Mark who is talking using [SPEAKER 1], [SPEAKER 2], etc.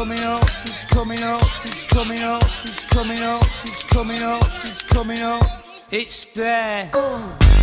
[SPEAKER 1] coming up, it's coming up, it's coming up, it's coming up, it's coming up, it's coming up. It's there. Oh.